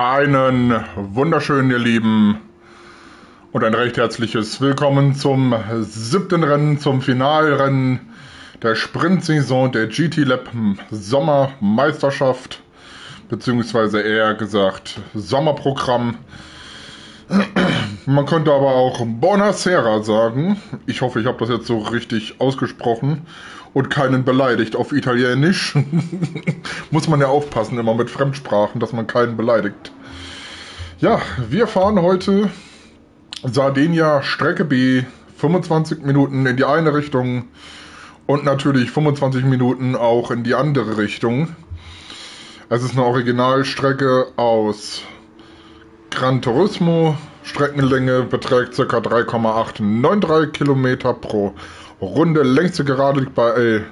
Einen wunderschönen, ihr Lieben, und ein recht herzliches Willkommen zum siebten Rennen, zum Finalrennen der Sprintsaison der GT Lab Sommermeisterschaft, beziehungsweise eher gesagt Sommerprogramm. Man könnte aber auch Bonacera sagen. Ich hoffe, ich habe das jetzt so richtig ausgesprochen und keinen beleidigt auf Italienisch. Muss man ja aufpassen, immer mit Fremdsprachen, dass man keinen beleidigt. Ja, wir fahren heute Sardinia Strecke B, 25 Minuten in die eine Richtung und natürlich 25 Minuten auch in die andere Richtung. Es ist eine Originalstrecke aus Gran Turismo. Streckenlänge beträgt ca. 3,893 Kilometer pro Runde. Längste Gerade liegt bei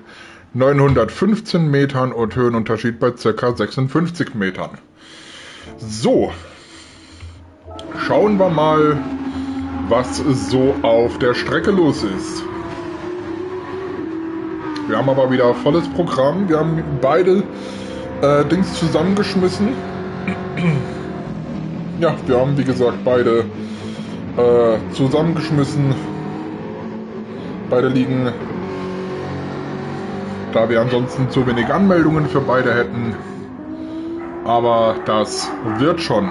915 Metern und Höhenunterschied bei ca. 56 Metern. So, schauen wir mal, was so auf der Strecke los ist. Wir haben aber wieder volles Programm. Wir haben beide äh, Dings zusammengeschmissen. Ja, wir haben wie gesagt beide äh, zusammengeschmissen. Beide liegen, da wir ansonsten zu wenig Anmeldungen für beide hätten. Aber das wird schon.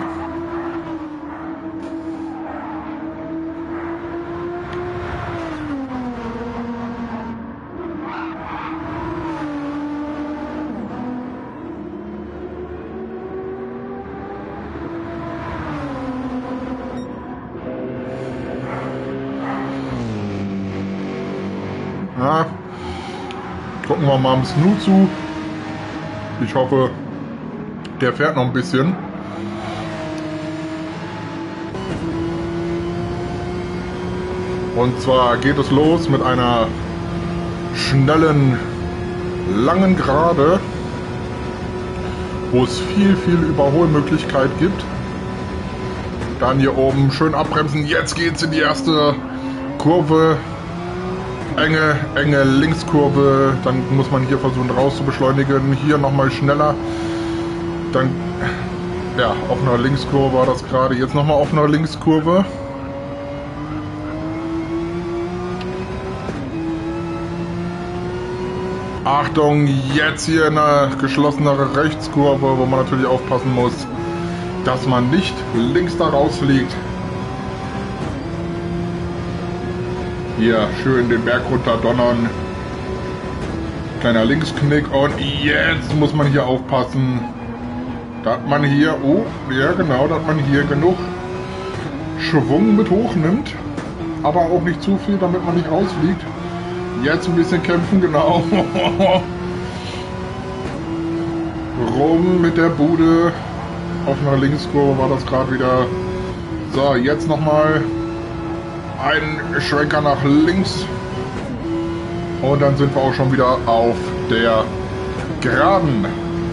Gucken wir mal am Snu zu. Ich hoffe, der fährt noch ein bisschen. Und zwar geht es los mit einer schnellen, langen Gerade, wo es viel, viel Überholmöglichkeit gibt. Dann hier oben schön abbremsen. Jetzt geht's in die erste Kurve enge, enge Linkskurve, dann muss man hier versuchen raus zu beschleunigen, hier nochmal schneller, dann, ja, auf einer Linkskurve war das gerade, jetzt nochmal auf einer Linkskurve. Achtung, jetzt hier eine geschlossenere Rechtskurve, wo man natürlich aufpassen muss, dass man nicht links da rausfliegt. Hier schön den Berg runter donnern. Kleiner Linksknick und jetzt muss man hier aufpassen, dass man hier, oh, ja genau, dass man hier genug Schwung mit hochnimmt, aber auch nicht zu viel, damit man nicht rausfliegt. Jetzt ein bisschen kämpfen, genau. Rum mit der Bude. Auf einer Linkskurve war das gerade wieder. So, jetzt nochmal ein Schwenker nach links. Und dann sind wir auch schon wieder auf der Geraden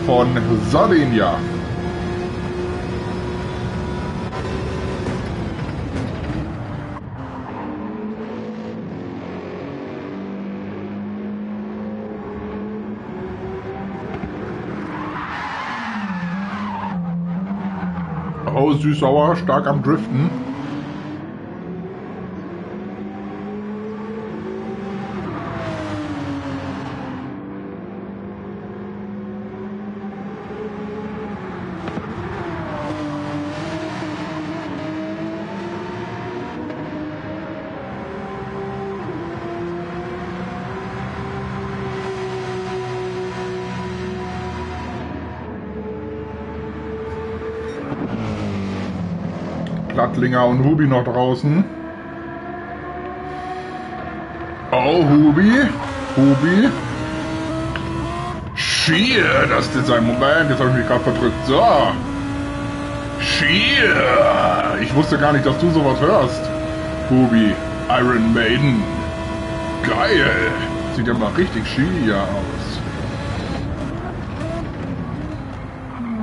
von Sardinia. Oh, süß-sauer, stark am Driften. Plattlinger und Hubi noch draußen. Oh, Hubi. Hubi. Schier, das ist sein Moment. Jetzt habe ich mich gerade verdrückt. So. Schier. Ich wusste gar nicht, dass du sowas hörst. Hubi. Iron Maiden. Geil. Sieht ja mal richtig schier aus.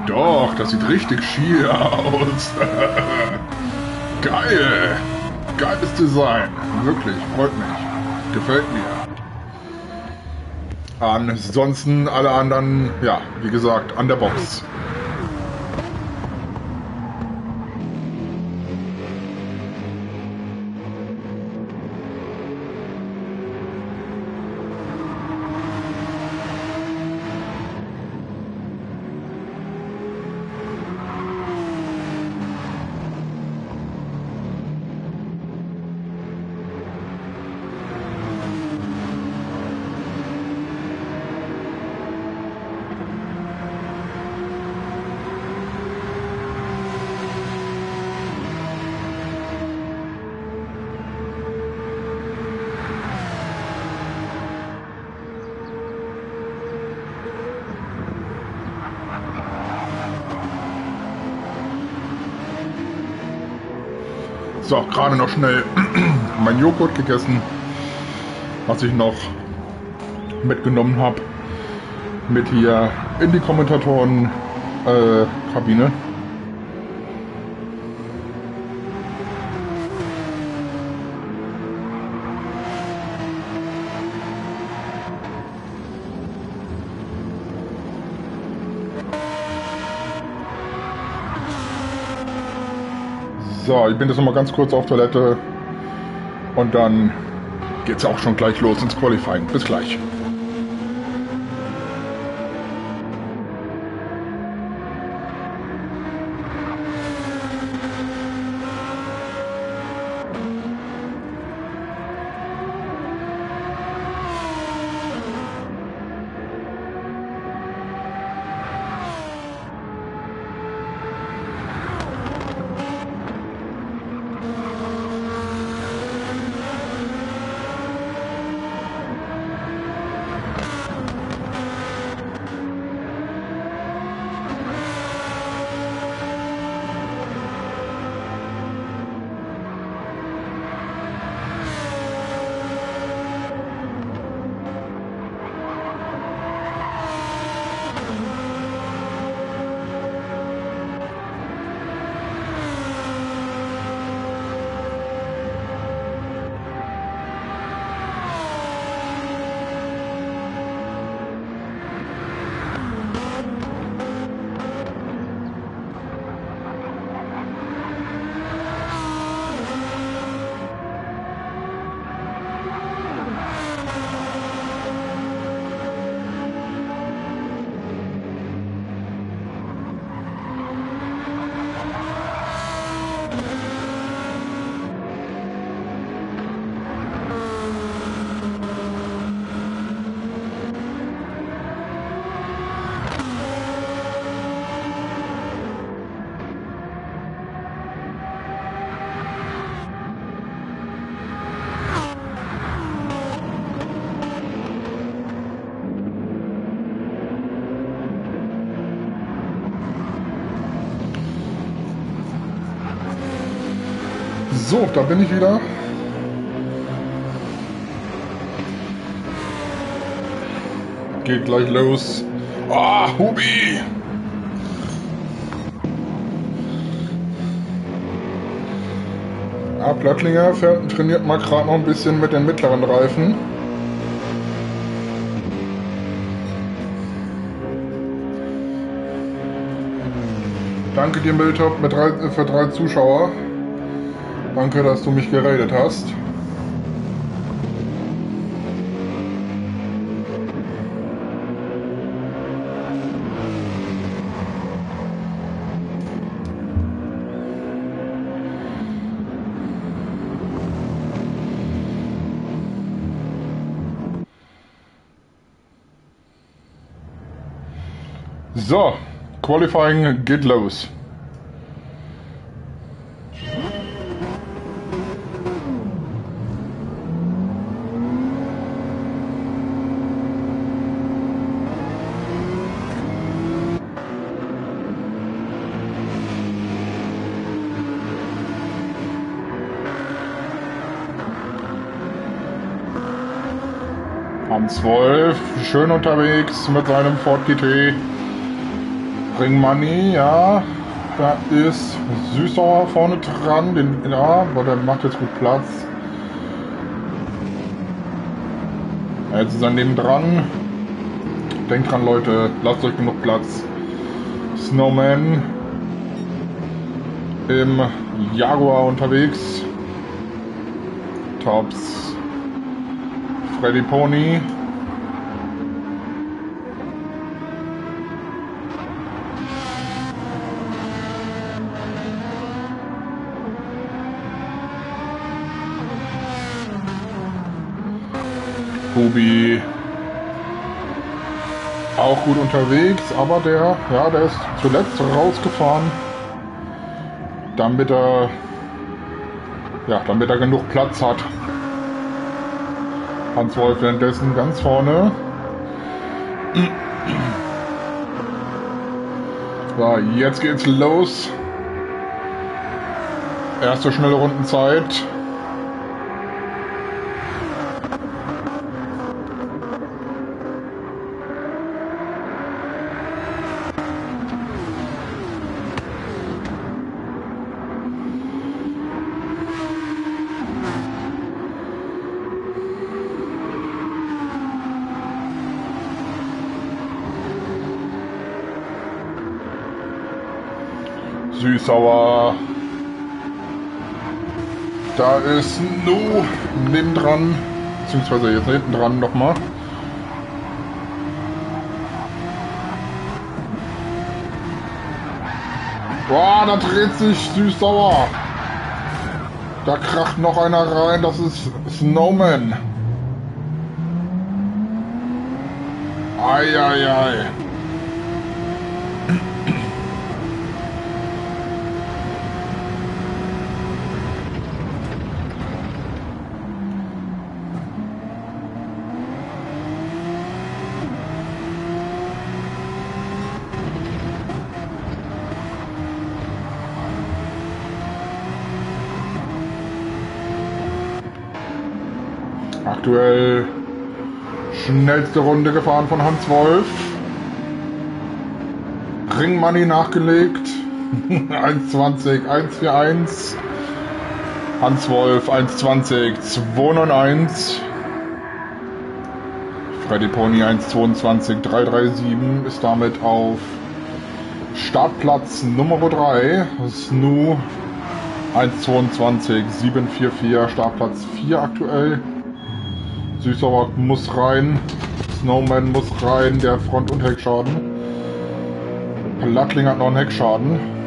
Doch, das sieht richtig schier aus. Geil! Geiles Design. Wirklich, freut mich. Gefällt mir. Ansonsten alle anderen, ja, wie gesagt, an der Box. So, gerade noch schnell mein Joghurt gegessen, was ich noch mitgenommen habe, mit hier in die Kommentatoren-Kabine. Äh, So, ich bin jetzt noch mal ganz kurz auf Toilette und dann geht's auch schon gleich los ins Qualifying. Bis gleich. So, da bin ich wieder. Geht gleich los. Ah, Hubi! Ah, Plattlinger trainiert mal gerade noch ein bisschen mit den mittleren Reifen. Danke dir, Miltop, für drei Zuschauer. Danke, dass du mich geredet hast. So, Qualifying geht los. Hans Wolf, schön unterwegs mit seinem Ford GT. Bring Money, ja. Da ist Süßer vorne dran. Den, ja, aber der macht jetzt gut Platz. Jetzt ist er neben dran. Denkt dran, Leute, lasst euch genug Platz. Snowman im Jaguar unterwegs. Tops. Freddy Pony. Tobi auch gut unterwegs, aber der, ja, der ist zuletzt rausgefahren, damit er, ja, damit er genug Platz hat. Hans Wolf währenddessen ganz vorne. So, jetzt geht's los. Erste schnelle Rundenzeit. Süßsauer. Da ist Nu nebendran, beziehungsweise jetzt hinten dran nochmal. Boah, da dreht sich süß-sauer. Da kracht noch einer rein, das ist Snowman. Eieiei. Ei, ei. Aktuell schnellste Runde gefahren von Hans Wolf. Ringmoney nachgelegt. 1,20, 1,41. Hans Wolf 1,20, 2,91. Freddy Pony 1,22, 3,37 ist damit auf Startplatz Nummer 3. Snu 1,22, 7,44, Startplatz 4 aktuell. Süßsauer muss rein. Snowman muss rein, der Front- und Heckschaden. Plattling hat noch einen Heckschaden.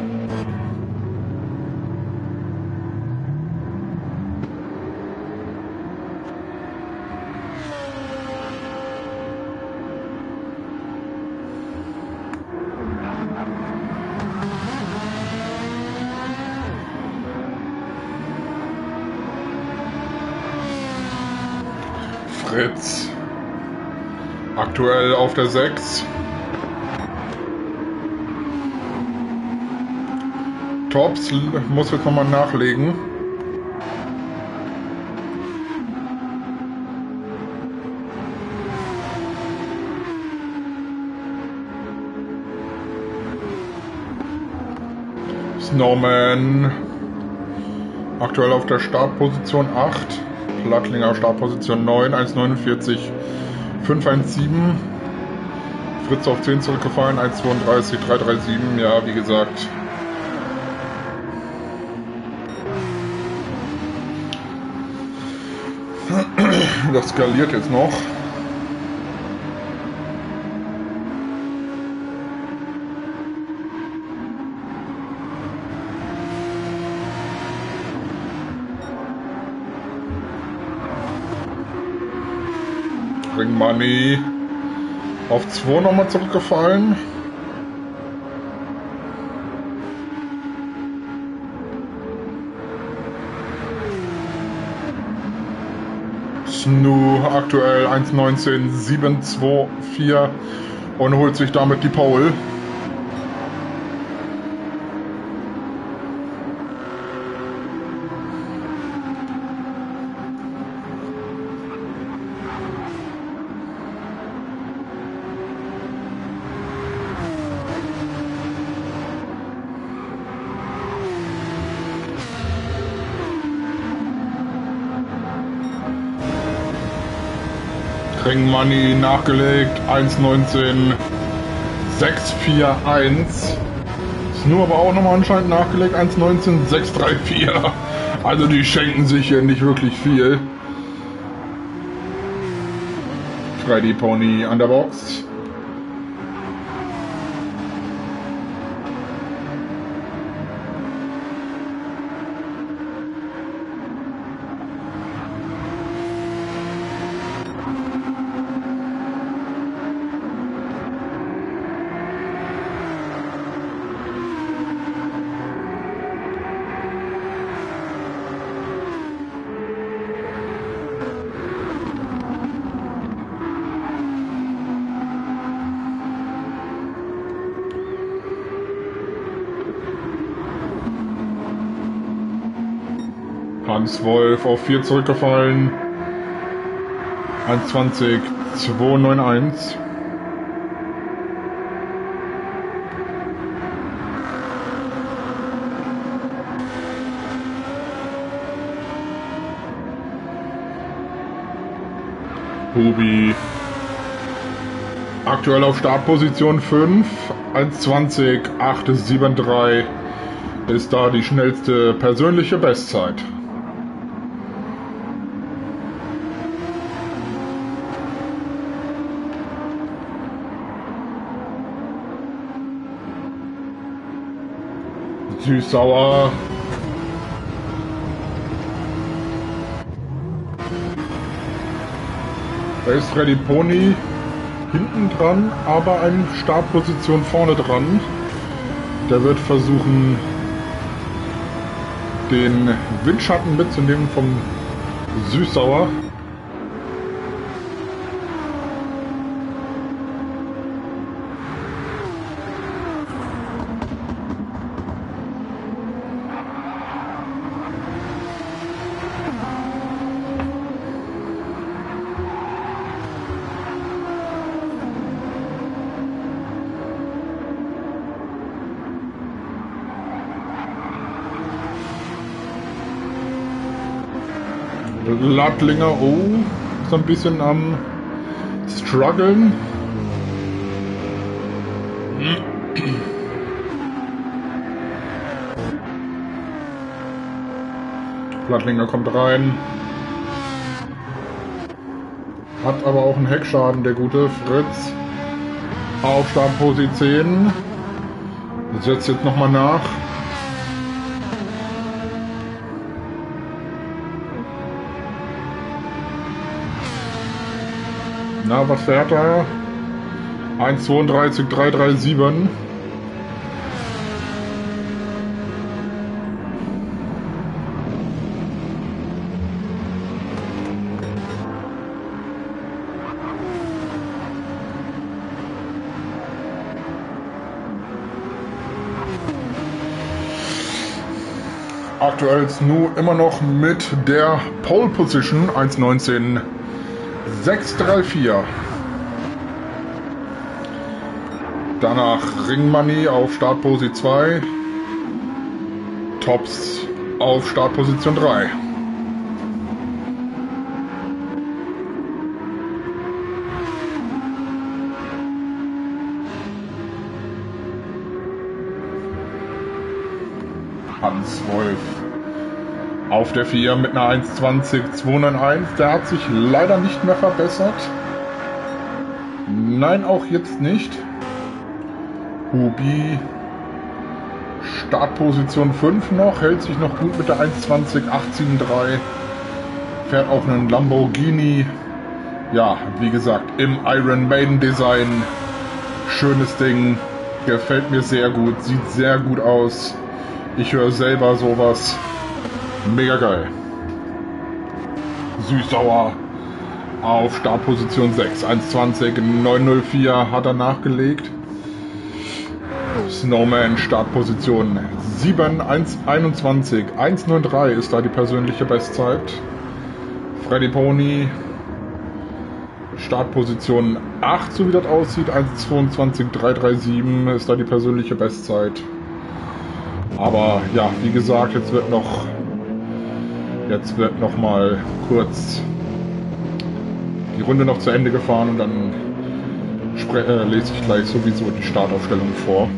Fritz. Aktuell auf der 6. Tops muss jetzt nochmal nachlegen. Snowman aktuell auf der Startposition 8. Plattlinger Startposition 9, 1,49, 5,17. Fritz auf 10 zurückgefallen, 1,32, 3,37. Ja, wie gesagt. Das skaliert jetzt noch. Money auf 2 nochmal zurückgefallen. Snu aktuell 1,19,724 und holt sich damit die Pole. Ring Money nachgelegt, 1,19, 641. Ist nur aber auch nochmal anscheinend nachgelegt, 1,19, 634. Also die schenken sich hier nicht wirklich viel. Freddy Pony an der Box. Wolf auf 4 zurückgefallen. 1,20 291. Hubi aktuell auf Startposition 5, 1,20 873 ist da die schnellste persönliche Bestzeit. Süß-sauer. Da ist Freddy Pony hinten dran, aber eine Startposition vorne dran. Der wird versuchen, den Windschatten mitzunehmen vom Süßsauer. Lattlinger, oh, ist ein bisschen am struggeln. Plattlinger kommt rein. Hat aber auch einen Heckschaden, der gute Fritz. Auf Startposition 10. Setzt jetzt nochmal nach. Na, was fährt er? 1,32, 337. Aktuell Snu immer noch mit der Pole Position 1,19 634. Danach Ringmoney auf Startposition 2. Tops auf Startposition 3. Hans Wolf auf der 4 mit einer 1,20 Der hat sich leider nicht mehr verbessert. Nein, auch jetzt nicht. Hubi Startposition 5 noch, hält sich noch gut mit der 1,20 873. Fährt auch einen Lamborghini. Ja, wie gesagt, im Iron Maiden Design. Schönes Ding. Gefällt mir sehr gut. Sieht sehr gut aus. Ich höre selber sowas. Mega geil. Süß-sauer auf Startposition 6. 1,20, 904 hat er nachgelegt. Snowman Startposition 7, 1,21, 1,03 ist da die persönliche Bestzeit. Freddy Pony Startposition 8, so wie das aussieht, 1,22, 337 ist da die persönliche Bestzeit. Aber ja, wie gesagt, jetzt wird noch Jetzt wird noch mal kurz die Runde noch zu Ende gefahren und dann äh, lese ich gleich sowieso die Startaufstellung vor.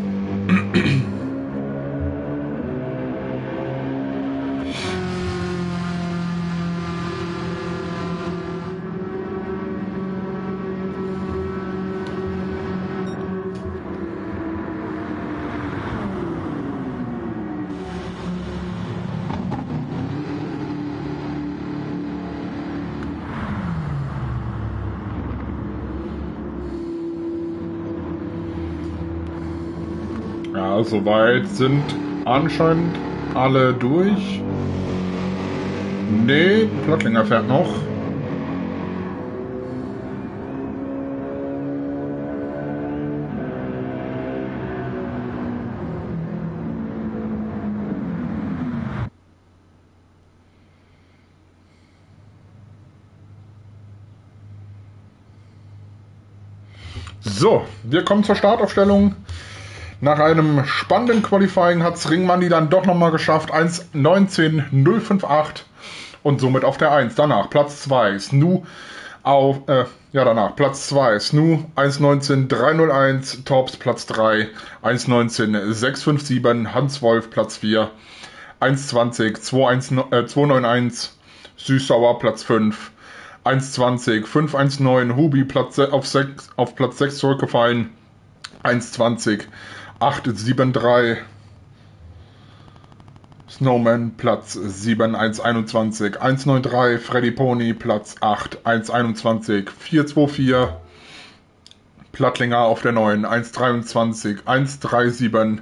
soweit sind anscheinend alle durch. Nee, Plöttlinger fährt noch. So, wir kommen zur Startaufstellung. Nach einem spannenden Qualifying hat es Ringmanni dann doch nochmal geschafft. 1.19.058 und somit auf der 1. Danach Platz 2, Snu auf, äh, ja danach Platz 2, Snu 1.19.301, Tops Platz 3, 1.19.657, Hans Wolf Platz 4, 1.20, 291, Süßsauer Platz 5, 1,20, 5,19, Hubi Platz auf, 6, auf Platz 6 zurückgefallen, 1,20, 8,73, Snowman Platz 7, 1,21, 1,93, Freddy Pony Platz 8, 1,21, 4,24, Plattlinger auf der 9, 1,23, 1,37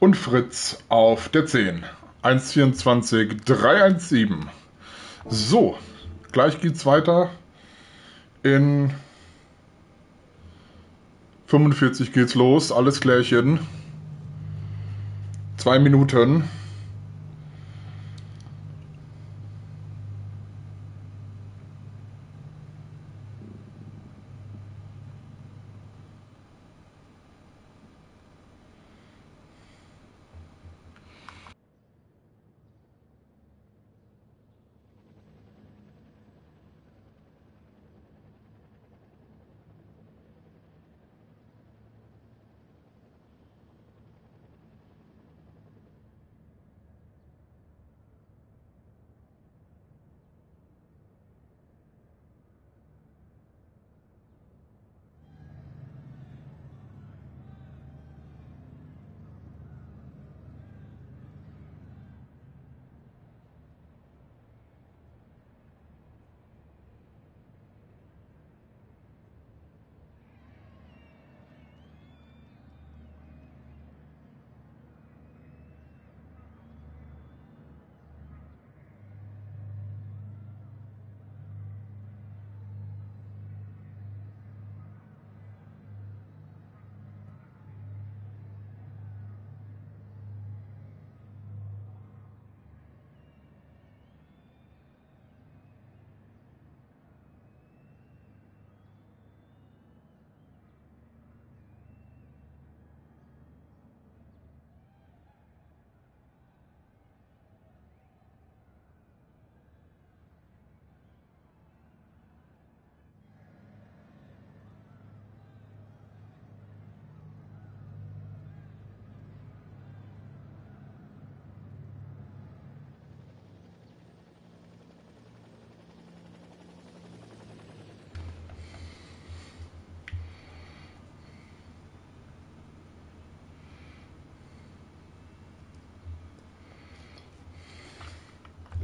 und Fritz auf der 10, 1,24, 3,17. So, Gleich geht's weiter. In 45 geht's los. Alles klärchen. Zwei Minuten.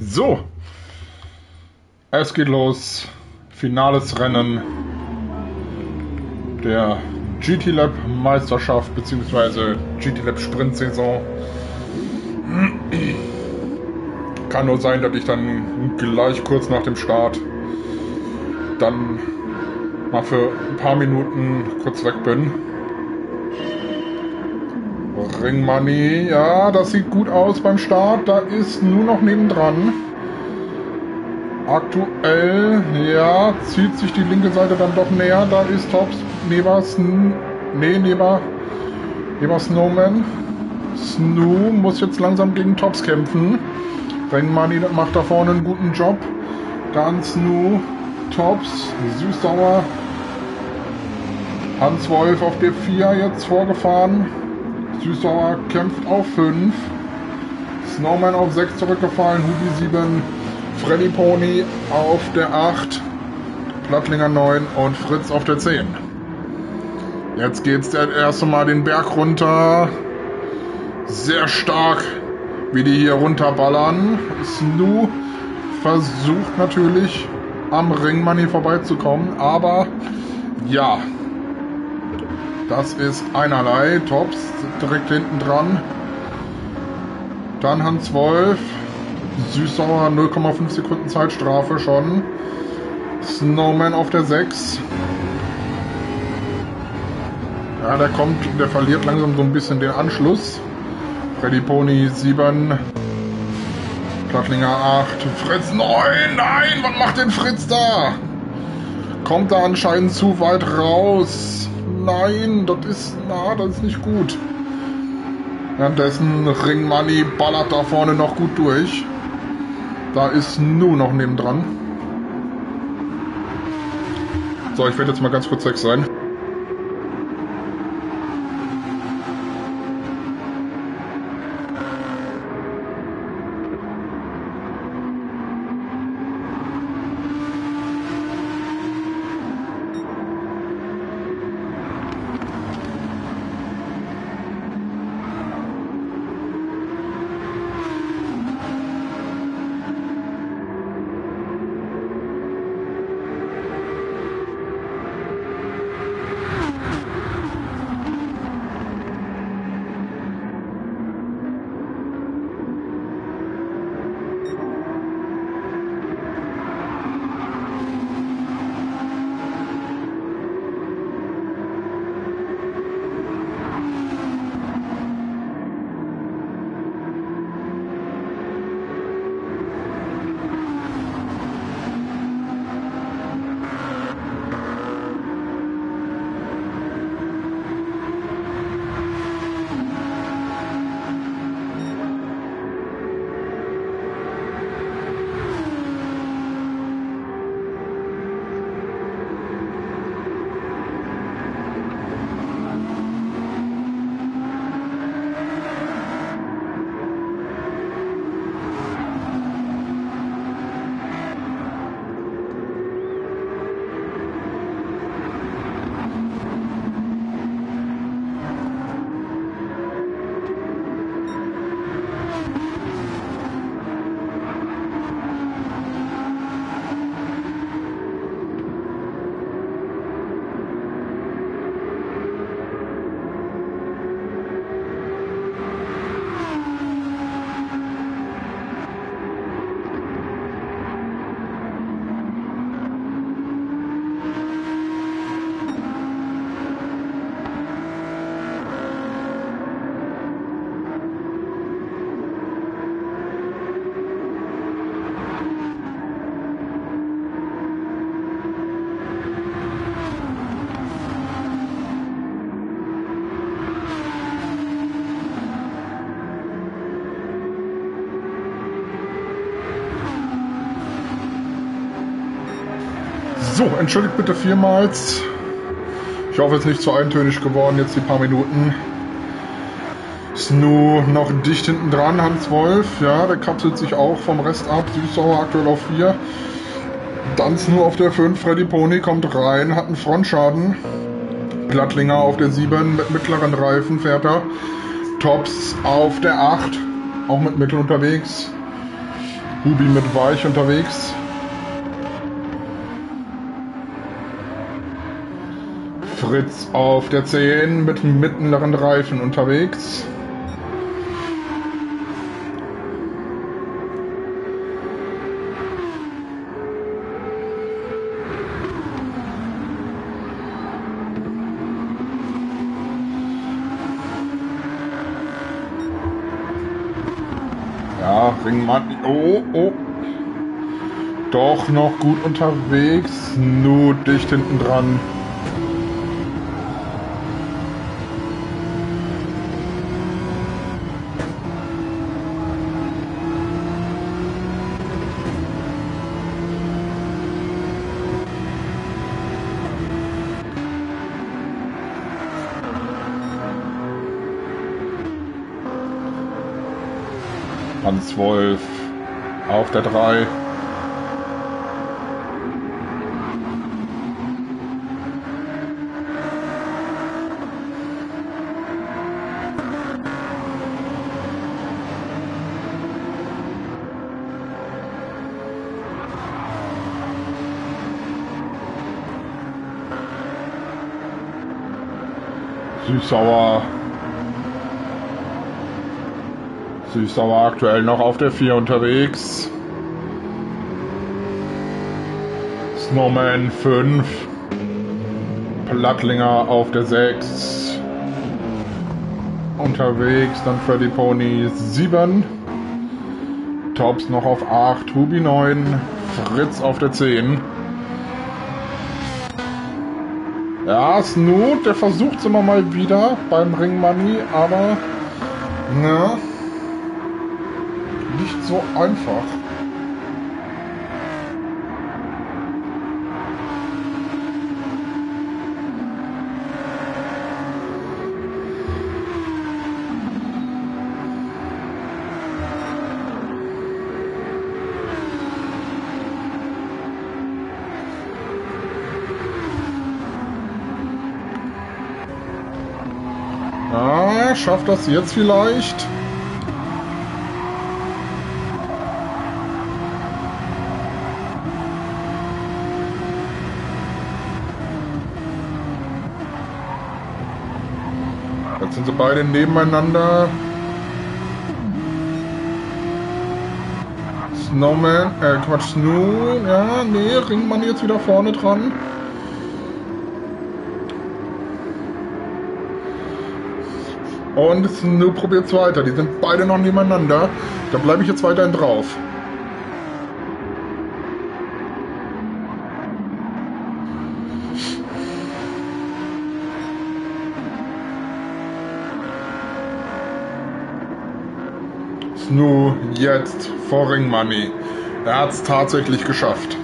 So, es geht los. Finales Rennen der GT Lab Meisterschaft bzw. GT Lab Sprint Saison. Kann nur sein, dass ich dann gleich kurz nach dem Start dann mal für ein paar Minuten kurz weg bin. Ring Money, ja, das sieht gut aus beim Start. Da ist nur noch nebendran. Aktuell, ja, zieht sich die linke Seite dann doch näher. Da ist Tops, Neba, Sn nee, Neba, Neba Snowman. Snoo muss jetzt langsam gegen Tops kämpfen. Ring Money macht da vorne einen guten Job. Dann Snoo, Tops, Süßsauer. Hans Wolf auf der 4 jetzt vorgefahren. Süßsauer kämpft auf 5. Snowman auf 6 zurückgefallen. Hubi 7. Freddy Pony auf der 8. Plattlinger 9 und Fritz auf der 10. Jetzt geht's das erste Mal den Berg runter. Sehr stark, wie die hier runterballern. Snu versucht natürlich am Ringmoney vorbeizukommen, aber ja, das ist einerlei. Tops direkt hinten dran. Dann Hans Wolf. Süßsauer 0,5 Sekunden Zeitstrafe schon. Snowman auf der 6. Ja, der kommt, der verliert langsam so ein bisschen den Anschluss. Freddy Pony 7. Plattlinger 8. Fritz 9. Nein, was macht denn Fritz da? Kommt da anscheinend zu weit raus. Nein, das ist, na, das ist nicht gut. Währenddessen Ring Money ballert da vorne noch gut durch. Da ist Nu noch nebendran. So, ich werde jetzt mal ganz kurz weg sein. So, entschuldigt bitte vielmals. Ich hoffe, es ist nicht zu eintönig geworden, jetzt die paar Minuten. Snu noch dicht hinten dran, Hans Wolf, ja, der kapselt sich auch vom Rest ab. Süßsauer aktuell auf 4. Dann Snu auf der 5, Freddy Pony kommt rein, hat einen Frontschaden. Glattlinger auf der 7 mit mittleren Reifen fährt er. Tops auf der 8, auch mit Mittel unterwegs. Hubi mit Weich unterwegs. Fritz auf der 10 mit mittleren Reifen unterwegs. Ja, Ringmann. Oh, oh. Doch noch gut unterwegs. Nur dicht hinten dran. Hans Wolf auf der 3. Süßsauer Süßsauer aktuell noch auf der 4 unterwegs. Snowman 5. Plattlinger auf der 6. Unterwegs, dann Freddy Pony 7. Tops noch auf 8. Hubi 9. Fritz auf der 10. Ja, Snoot, der versucht es immer mal wieder beim Ring Money, aber na, nicht so einfach. Schafft das jetzt vielleicht? Sie beide nebeneinander. Snowman, äh, Quatsch, Snow, ja, nee, Ringmann jetzt wieder vorne dran. Und Snoop probiert es weiter. Die sind beide noch nebeneinander. Da bleibe ich jetzt weiterhin drauf. Snu jetzt vor Ring Money. Er hat es tatsächlich geschafft.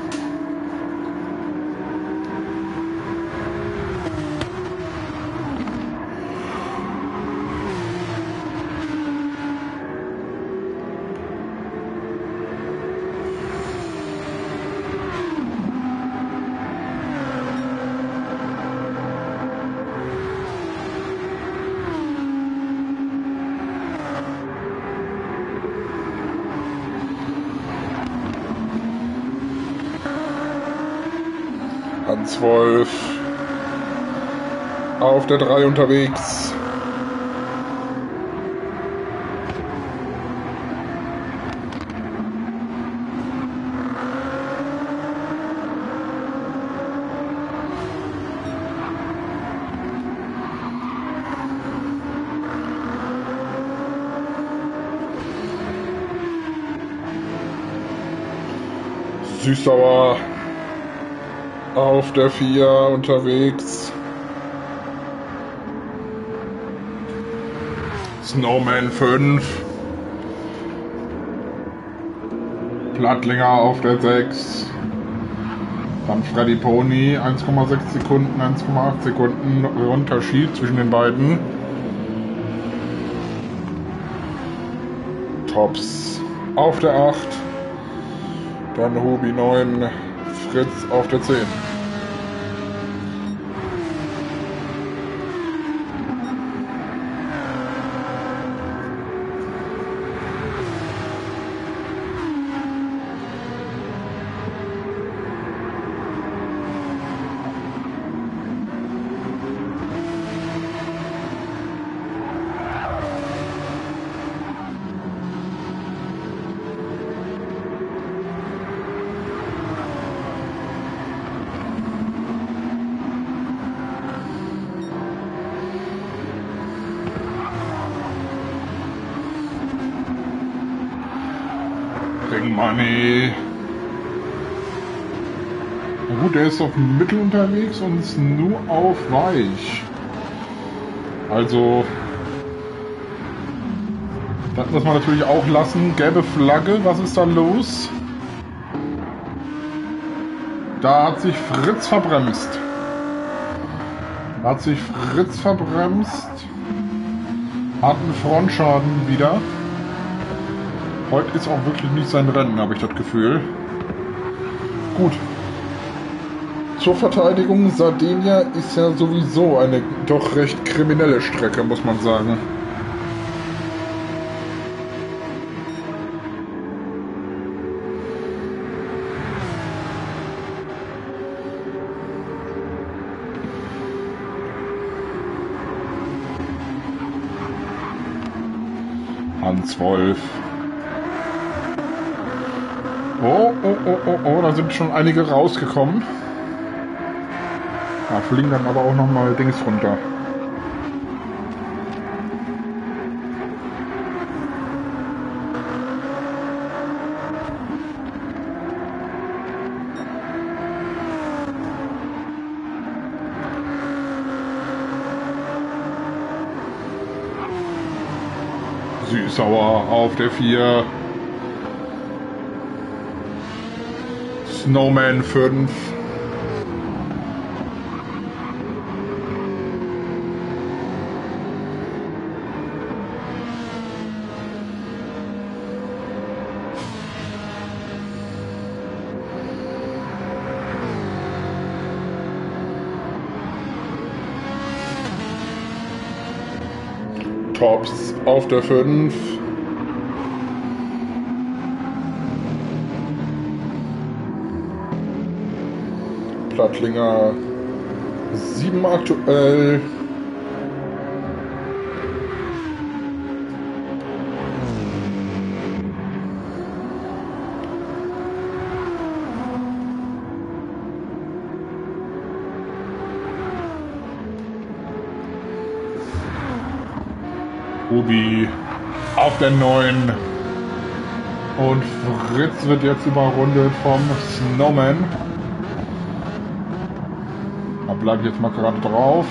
an 12. Der 3 unterwegs. Süßsauer auf der 4 unterwegs. Snowman 5. Plattlinger auf der 6. Dann Freddy Pony 1,6 Sekunden, 1,8 Sekunden Unterschied zwischen den beiden. Tops auf der 8. Dann Hubi 9, Fritz auf der 10. Ring Money. Na gut, der ist auf Mittel unterwegs und ist nur auf Weich. Also, das muss man natürlich auch lassen. Gelbe Flagge, was ist da los? Da hat sich Fritz verbremst. Da hat sich Fritz verbremst. Hat einen Frontschaden wieder. Heute ist auch wirklich nicht sein Rennen, habe ich das Gefühl. Gut. Zur Verteidigung, Sardinia ist ja sowieso eine doch recht kriminelle Strecke, muss man sagen. Hans Wolf. sind schon einige rausgekommen. Da fliegen dann aber auch noch mal Dings runter. Süßsauer auf der 4. Snowman 5. Tops auf der 5. Plattlinger 7 aktuell. Ruby auf der 9. Und Fritz wird jetzt überrundet vom Snowman. Bleibe ich jetzt mal gerade drauf.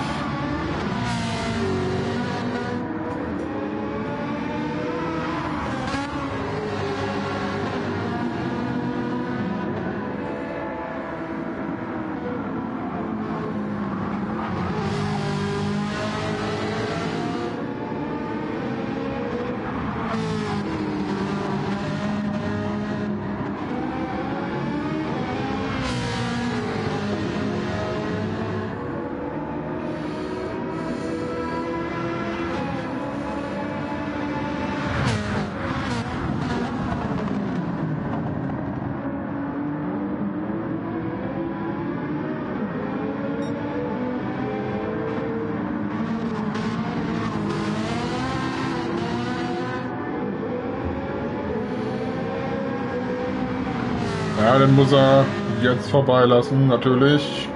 Muss er jetzt vorbeilassen, natürlich.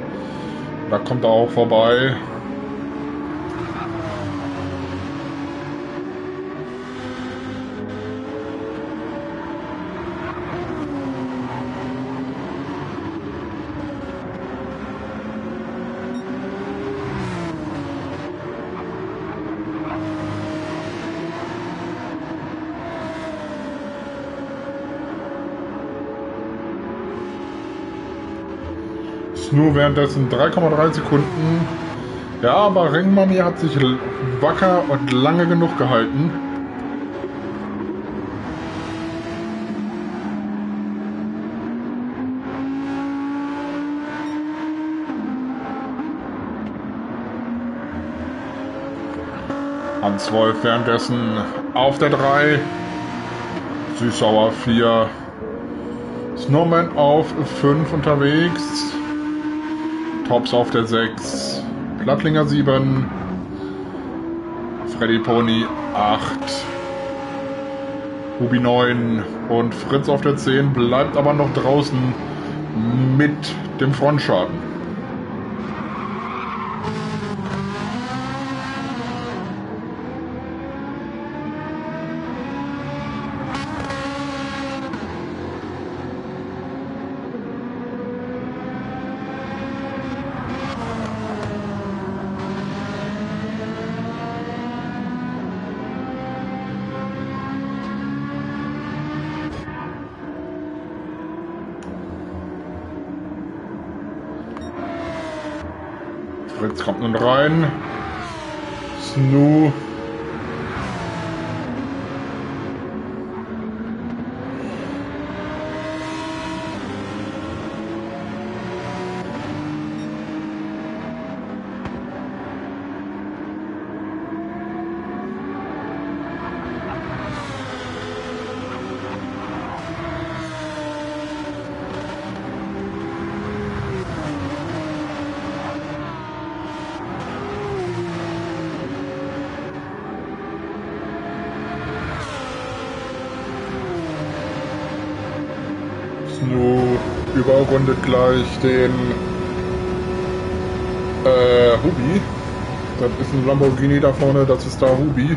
Da kommt er auch vorbei. Währenddessen 3,3 Sekunden. Ja, aber Ringmami hat sich wacker und lange genug gehalten. Hans Wolf währenddessen auf der 3. Süßsauer 4. Snowman auf 5 unterwegs. Tops auf der 6. Plattlinger 7. Freddy Pony 8. Ruby 9 und Fritz auf der 10 bleibt aber noch draußen mit dem Frontschaden. Kommt nun rein. Snoo. Den äh, Hubi. Das ist ein Lamborghini da vorne, das ist da Hubi.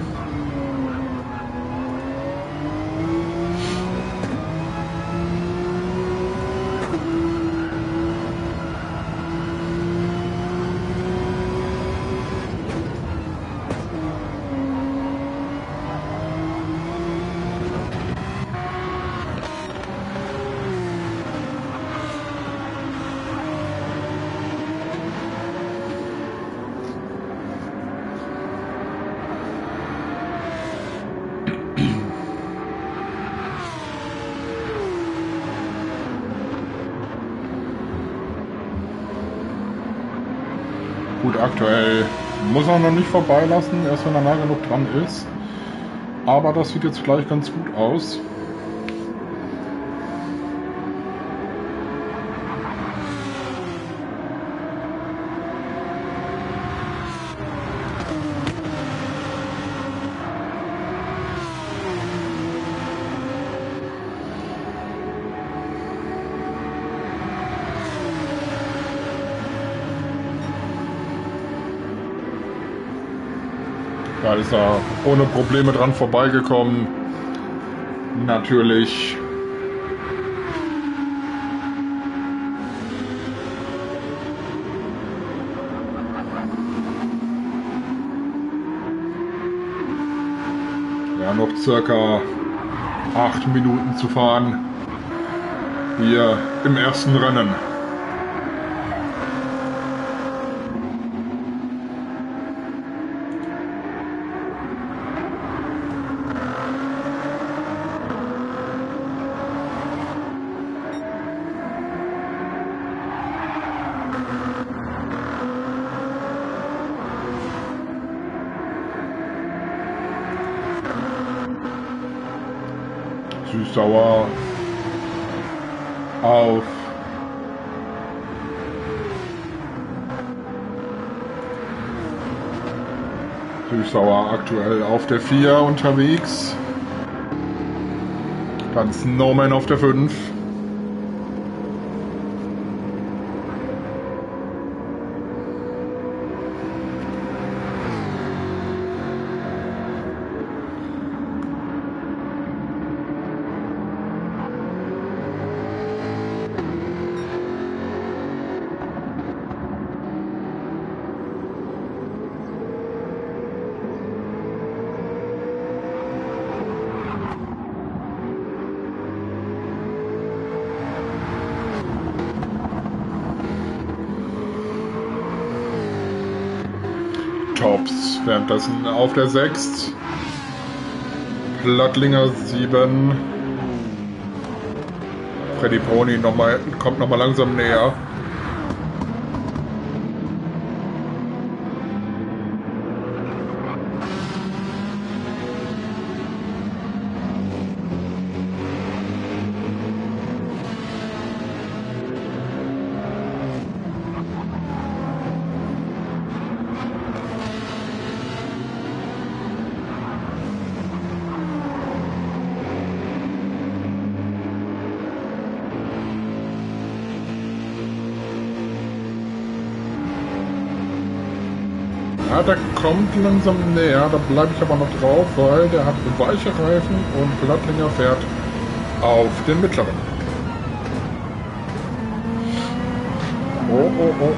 Muss er noch nicht vorbeilassen, erst wenn er nah genug dran ist. Aber das sieht jetzt gleich ganz gut aus. Da ist er ohne Probleme dran vorbeigekommen. Natürlich. Ja, noch circa acht Minuten zu fahren. Hier im ersten Rennen. Süßsauer auf Süßsauer aktuell auf der 4 unterwegs. Dann Snowman auf der 5. Währenddessen auf der 6. Plattlinger 7. Freddy Pony noch mal, kommt nochmal langsam näher. Ja, der kommt langsam näher, da bleibe ich aber noch drauf, weil der hat weiche Reifen und Blattlinger fährt auf den mittleren. Oh, oh, oh.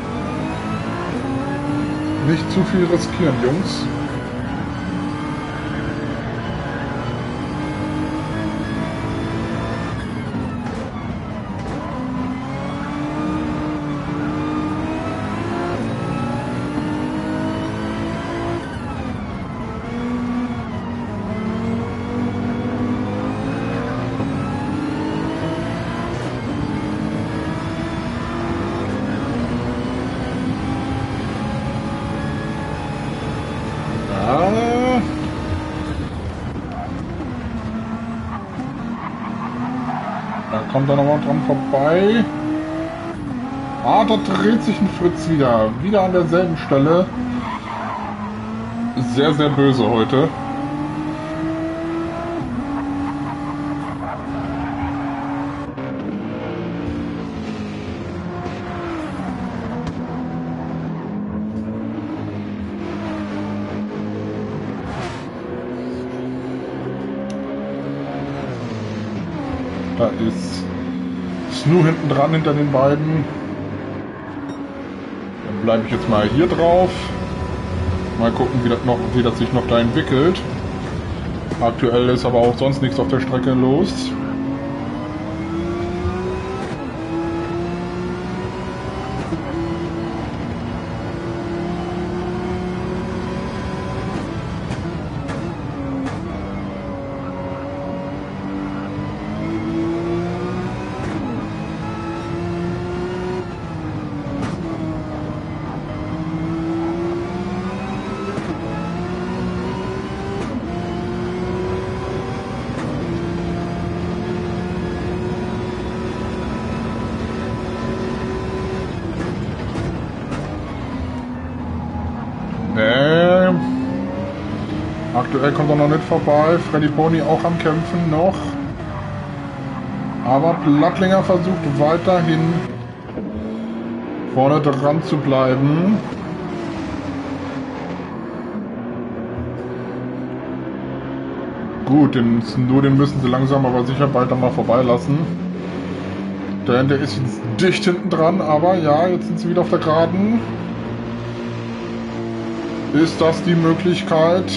Nicht zu viel riskieren, Jungs. Vorbei. Ah, da dreht sich ein Fritz wieder. Wieder an derselben Stelle. Sehr, sehr böse heute. Hinten dran hinter den beiden. Dann bleibe ich jetzt mal hier drauf. Mal gucken, wie das, noch, wie das sich noch da entwickelt. Aktuell ist aber auch sonst nichts auf der Strecke los. Aktuell kommt er noch nicht vorbei. Freddy Pony auch am Kämpfen noch. Aber Plattlinger versucht weiterhin vorne dran zu bleiben. Gut, den, nur den müssen sie langsam aber sicher bald mal vorbeilassen. Denn der ist jetzt dicht hinten dran, aber ja, jetzt sind sie wieder auf der Geraden. Ist das die Möglichkeit?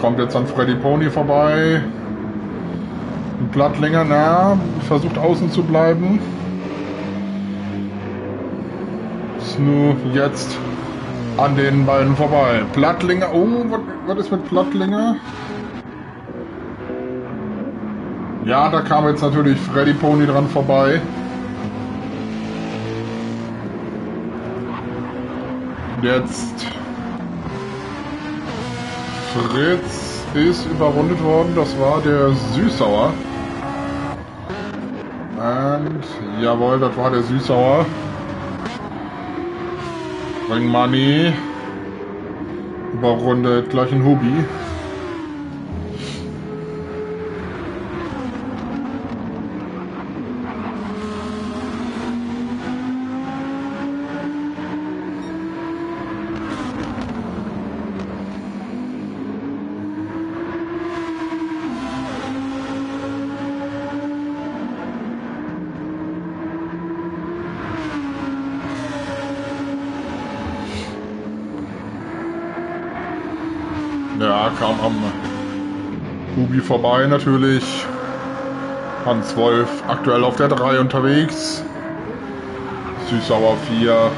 Kommt jetzt an Freddy Pony vorbei. Ein Blatt länger, na, versucht außen zu bleiben. Nur jetzt an den beiden vorbei. Plattlinger, oh, was ist mit Plattlinger? Ja, da kam jetzt natürlich Freddy Pony dran vorbei. Jetzt Fritz ist überrundet worden. Das war der Süßsauer. Und jawohl, das war der Süßsauer. Ring Money. Überrundet gleich ein Hubi. Ja, kam am Hubi vorbei natürlich. Hans Wolf aktuell auf der 3 unterwegs. Süßsauer 4.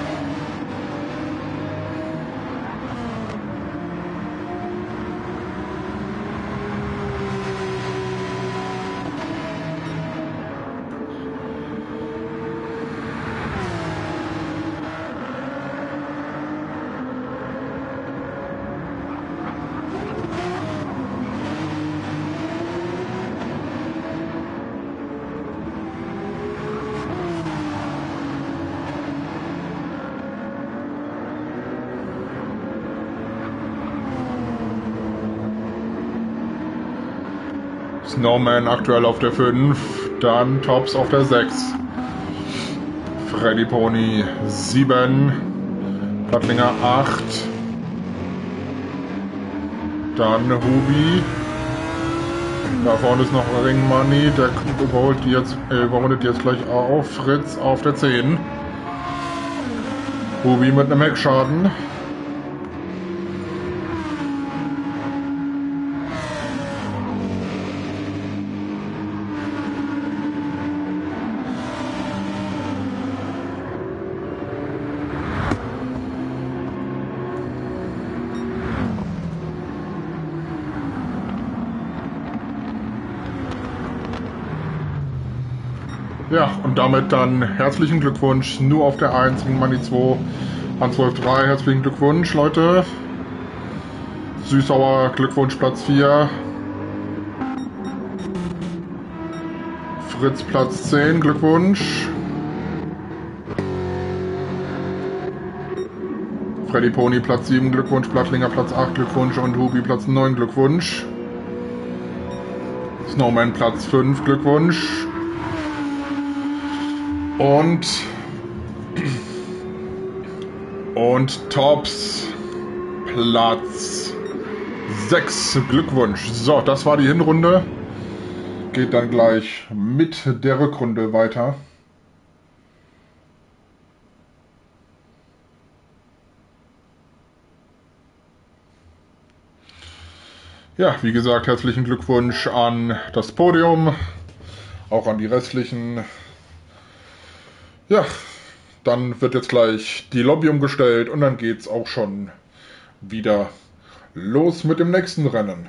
Snowman aktuell auf der 5, dann Tops auf der 6. Freddy Pony 7, Plattlinger 8, dann Hubi. Da vorne ist noch Ring Money, der überholt jetzt, äh, überrundet jetzt gleich auf. Fritz auf der 10. Hubi mit einem Heckschaden. Damit dann herzlichen Glückwunsch. Nur auf der 1, Ring Money 2, Hans Wolf 3. Herzlichen Glückwunsch, Leute. Süßauer, Glückwunsch Platz 4. Fritz Platz 10, Glückwunsch. Freddy Pony Platz 7, Glückwunsch. Plattlinger Platz 8, Glückwunsch. Und Hubi Platz 9, Glückwunsch. Snowman Platz 5, Glückwunsch. Und und Tops Platz 6. Glückwunsch. So, das war die Hinrunde. Geht dann gleich mit der Rückrunde weiter. Ja, wie gesagt, herzlichen Glückwunsch an das Podium, auch an die restlichen ja, dann wird jetzt gleich die Lobby umgestellt und dann geht's auch schon wieder los mit dem nächsten Rennen.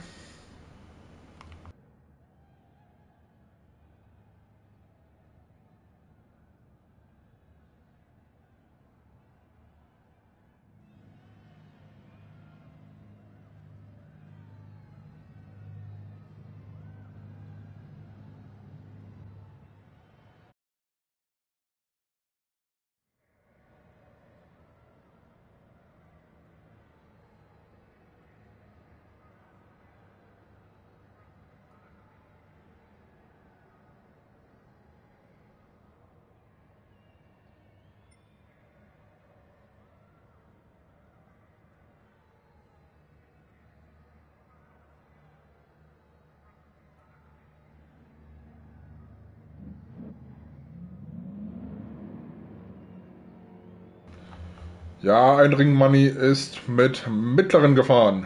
Ja, ein Ring Money ist mit mittleren gefahren.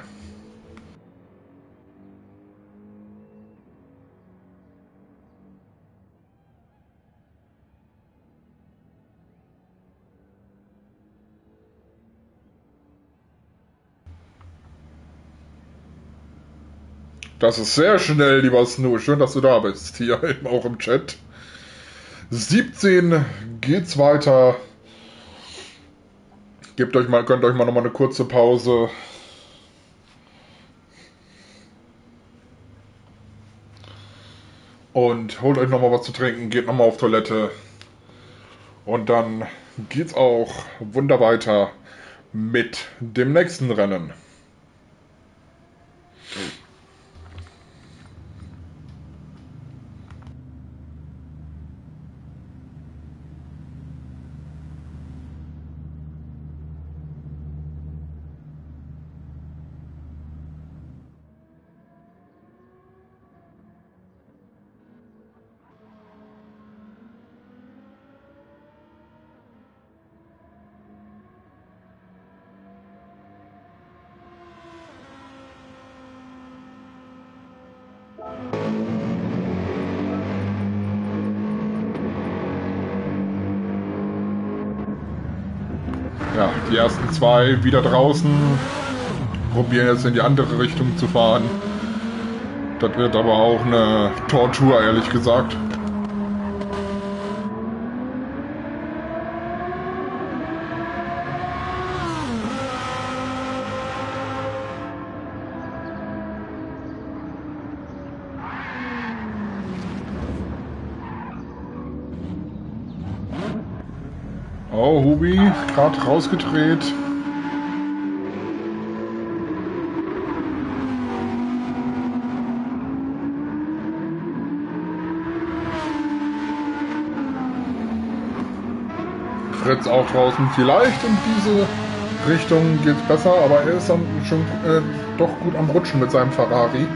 Das ist sehr schnell, lieber Snu. Schön, dass du da bist. Hier auch im Chat. 17 geht's weiter. Gebt euch mal, könnt euch mal nochmal eine kurze Pause. Und holt euch nochmal was zu trinken, geht nochmal auf Toilette. Und dann geht's auch wunder weiter mit dem nächsten Rennen. Ja, die ersten zwei wieder draußen. Probieren jetzt in die andere Richtung zu fahren. Das wird aber auch eine Tortur, ehrlich gesagt. Oh, Hubi, gerade rausgedreht. Fritz auch draußen. Vielleicht in diese Richtung geht es besser, aber er ist dann schon äh, doch gut am Rutschen mit seinem Ferrari.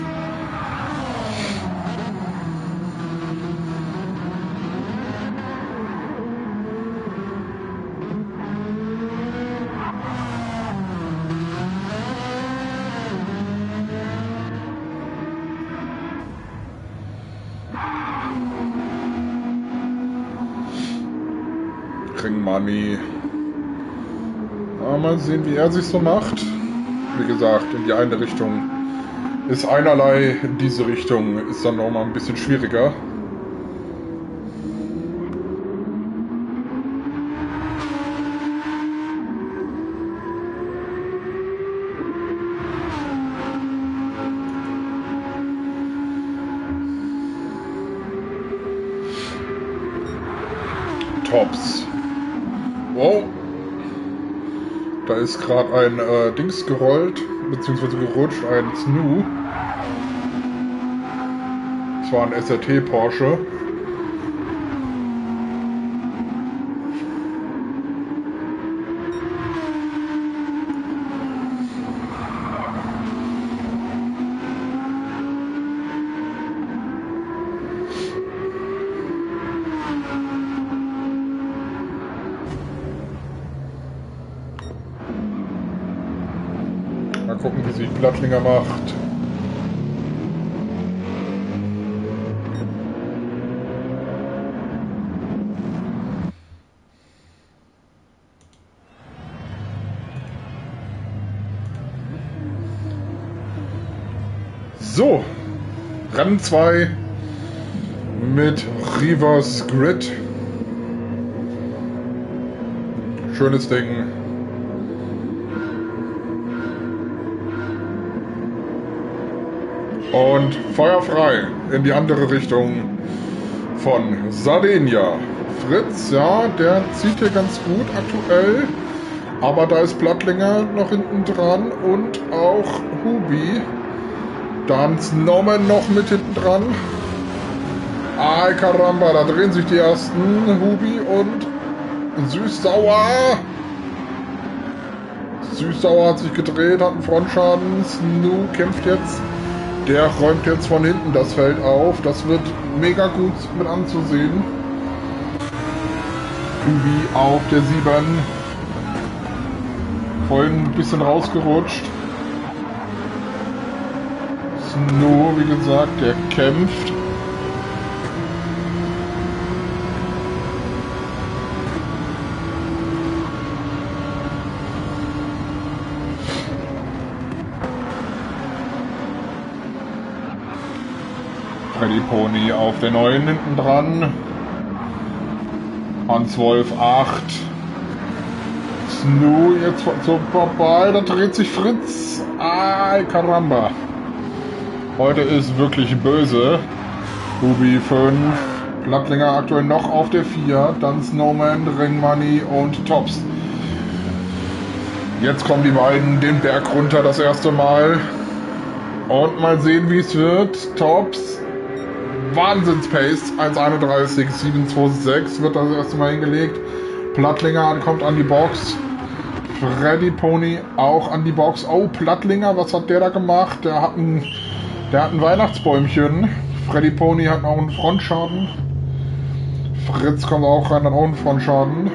Ringmoney. mal sehen, wie er sich so macht. Wie gesagt, in die eine Richtung ist einerlei, in diese Richtung ist dann noch mal ein bisschen schwieriger. Tops. Wow. Da ist gerade ein äh, Dings gerollt, beziehungsweise gerutscht, ein Snoo. Das war ein SRT Porsche. Mal gucken, Plattlinger macht. So, Rennen 2 mit Rivers Grid. Schönes Ding. Und feuerfrei in die andere Richtung von Sardinia. Fritz, ja, der zieht hier ganz gut aktuell. Aber da ist Blattlinger noch hinten dran und auch Hubi. Dann Snowman noch mit hinten dran. Ay caramba, da drehen sich die ersten. Hubi und Süß-Sauer. Süß-Sauer hat sich gedreht, hat einen Frontschaden. Snoo kämpft jetzt der räumt jetzt von hinten das Feld auf. Das wird mega gut mit anzusehen. Kubi auf der 7. Vorhin ein bisschen rausgerutscht. Snow, wie gesagt, der kämpft. Freddy Pony auf der neuen hinten dran. Hans Wolf 8. Snoo jetzt so vorbei, da dreht sich Fritz. Ay, caramba. Heute ist wirklich böse. Ruby 5. Blattlinger aktuell noch auf der 4. Dann Snowman, Ring Money und Tops. Jetzt kommen die beiden den Berg runter das erste Mal. Und mal sehen, wie es wird. Tops Wahnsinnspace. 1,31, 7,26 wird das erste Mal hingelegt. Plattlinger kommt an die Box. Freddy Pony auch an die Box. Oh, Plattlinger, was hat der da gemacht? Der hat ein, der hat ein Weihnachtsbäumchen. Freddy Pony hat auch einen Frontschaden. Fritz kommt auch rein, hat auch einen Frontschaden.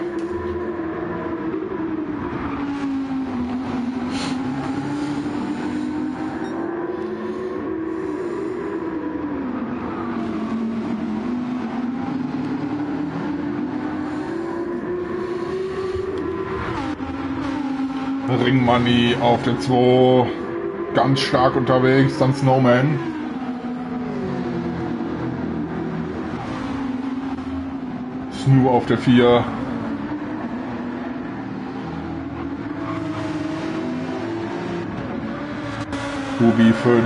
Ring Money auf den 2 ganz stark unterwegs, dann Snowman. Snoo auf der 4. Hubi 5.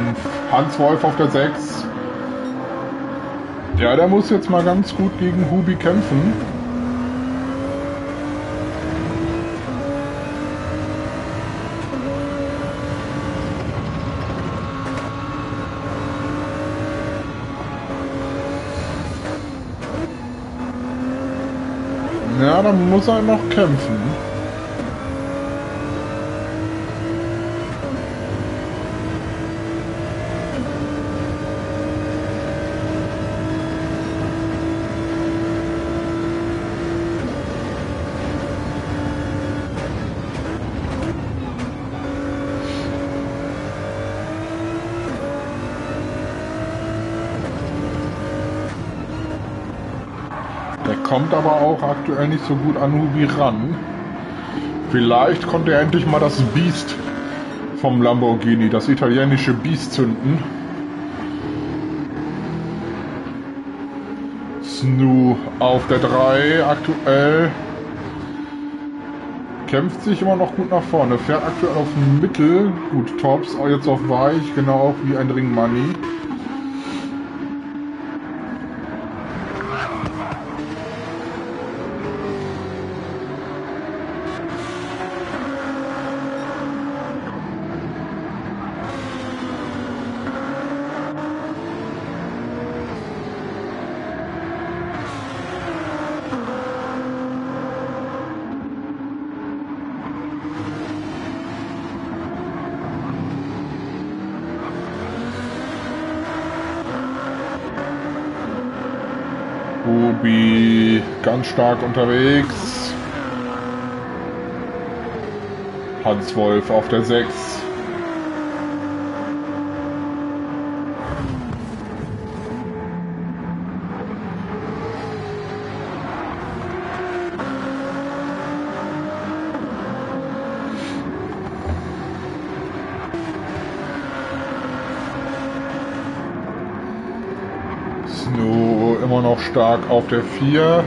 Hans Wolf auf der 6. Ja, der muss jetzt mal ganz gut gegen Hubi kämpfen. Ja, dann muss er noch kämpfen. Der kommt aber auch aktuell nicht so gut an Hubi ran. Vielleicht konnte er endlich mal das Biest vom Lamborghini, das italienische Biest zünden. Snoo auf der 3 aktuell. Kämpft sich immer noch gut nach vorne. Fährt aktuell auf Mittel. Gut, Tops jetzt auf Weich, genau wie ein Ring Money. Ruby ganz stark unterwegs. Hans Wolf auf der 6. Snow immer noch stark auf der 4.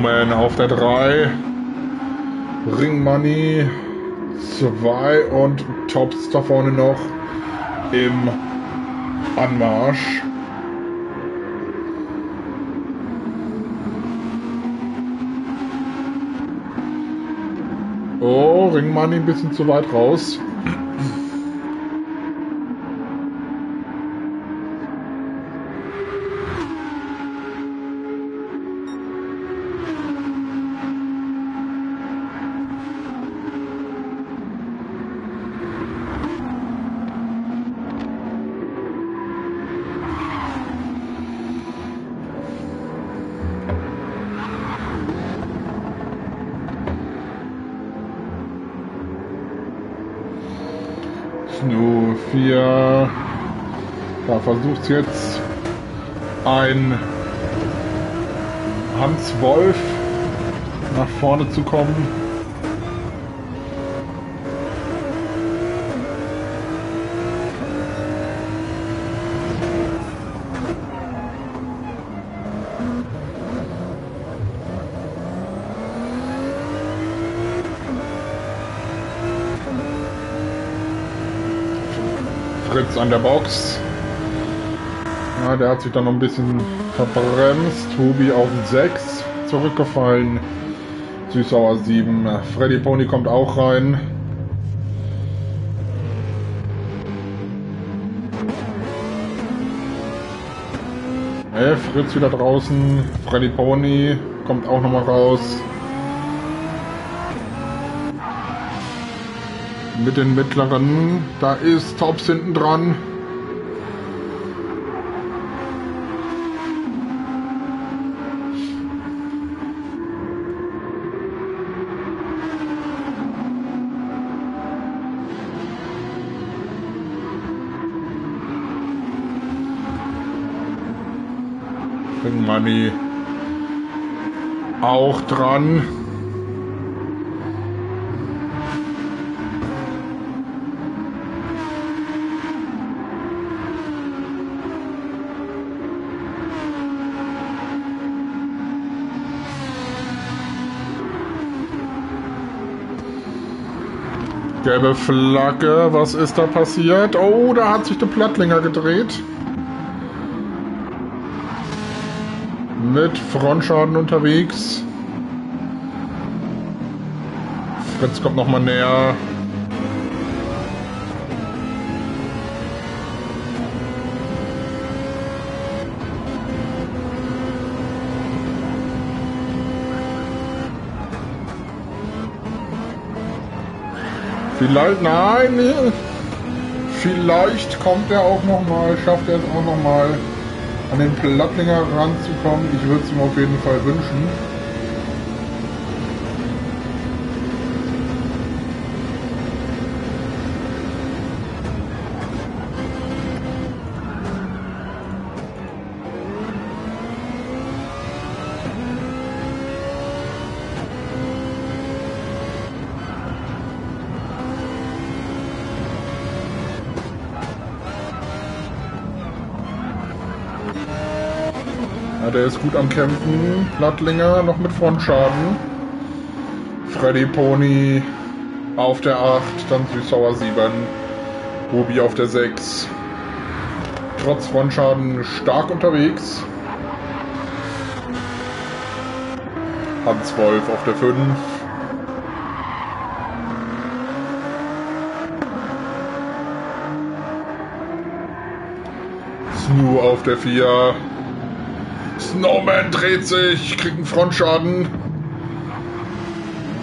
Snowman auf der 3. Ring Money 2 und Tops da vorne noch im Anmarsch. Oh, Ring Money ein bisschen zu weit raus. Versucht jetzt ein Hans Wolf nach vorne zu kommen. Fritz an der Box. Der hat sich dann noch ein bisschen verbremst. Hubi auf 6 zurückgefallen. Süßauer 7. Freddy Pony kommt auch rein. Hey, Fritz wieder draußen. Freddy Pony kommt auch nochmal raus. Mit den mittleren. Da ist Tops hinten dran. Money auch dran. Gelbe Flagge, was ist da passiert? Oh, da hat sich der Plattlinger gedreht. Mit Frontschaden unterwegs. Fritz kommt nochmal näher. Vielleicht, nein, vielleicht kommt er auch nochmal, schafft er es auch nochmal an den Plattlinger ranzukommen. Ich würde es ihm auf jeden Fall wünschen. Der ist gut am Kämpfen. Plattlinger noch mit Frontschaden. Freddy Pony auf der 8, dann Süßsauer 7. Ruby auf der 6. Trotz Frontschaden stark unterwegs. Hans Wolf auf der 5. Snu auf der 4. Snowman dreht sich, kriegt einen Frontschaden.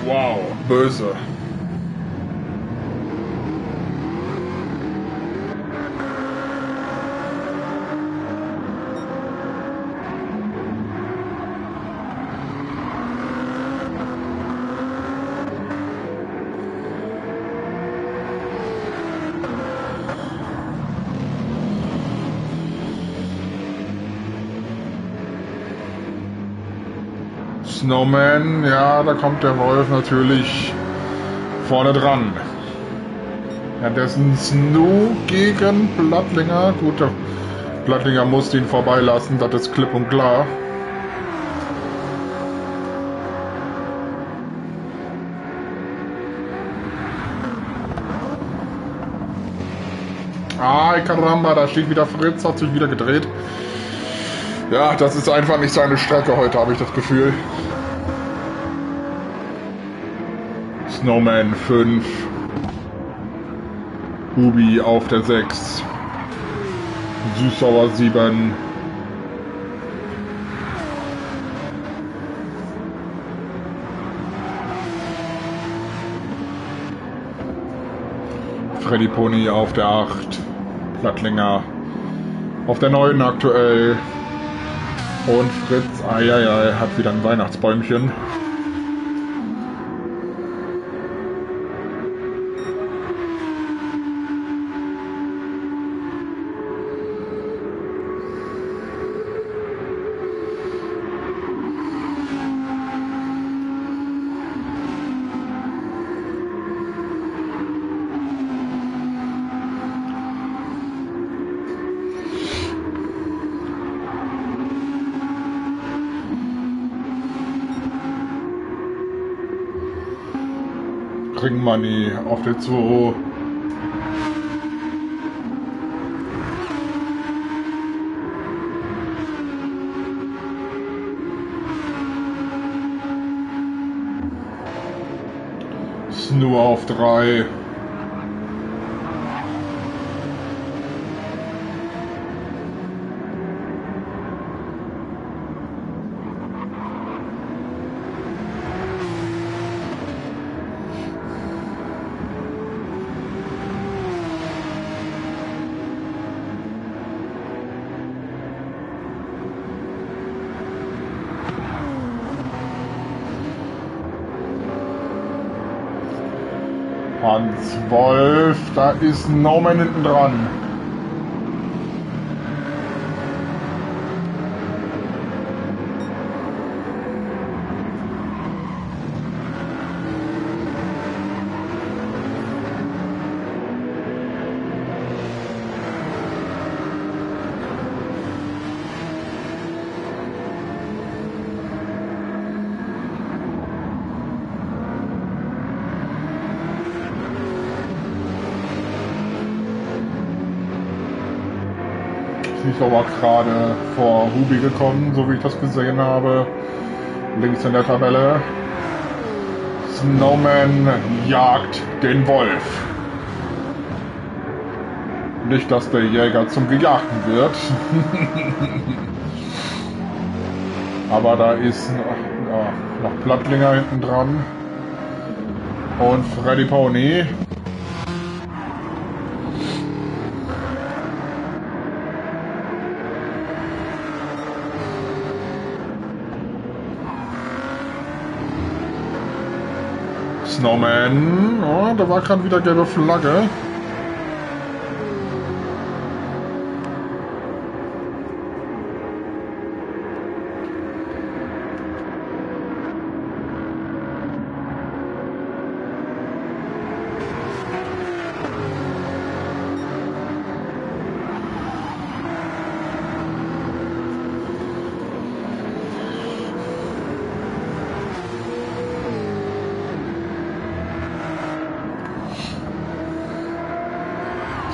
Wow, böse. Snowman, ja, da kommt der Wolf natürlich vorne dran. Ja, dessen Snu gegen Blattlinger. Gut, der Blattlinger musste ihn vorbeilassen, das ist klipp und klar. Ah, Caramba, da steht wieder Fritz, hat sich wieder gedreht. Ja, das ist einfach nicht seine Strecke heute, habe ich das Gefühl. Snowman 5. Ruby auf der 6. Süßsauer 7. Freddy Pony auf der 8. Plattlinger auf der 9 aktuell. Und Fritz, ja, ja, er hat wieder ein Weihnachtsbäumchen. Ring Money auf der 2. Snoo auf 3. Hans Wolf, da ist No Man hinten dran. Aber gerade vor Hubi gekommen, so wie ich das gesehen habe. Links in der Tabelle. Snowman jagt den Wolf. Nicht, dass der Jäger zum Gejagten wird. Aber da ist ja, noch Plattlinger hinten dran. Und Freddy Pony. Snowman. Oh, da war gerade wieder gelbe Flagge.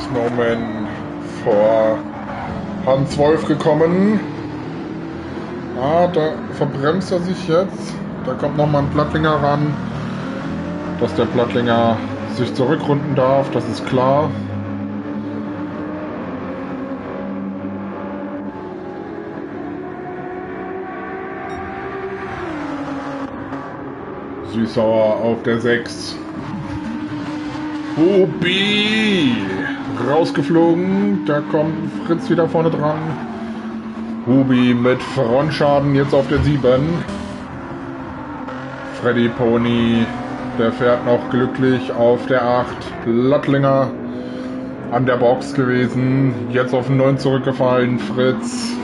Snowman vor Hans Wolf gekommen. Ah, da verbremst er sich jetzt. Da kommt nochmal ein Plattlinger ran. Dass der Plattlinger sich zurückrunden darf, das ist klar. Süßauer auf der 6. Hubi! Rausgeflogen. Da kommt Fritz wieder vorne dran. Hubi mit Frontschaden jetzt auf der 7. Freddy Pony, der fährt noch glücklich auf der 8. Plattlinger an der Box gewesen. Jetzt auf den 9 zurückgefallen. Fritz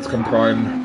Fritz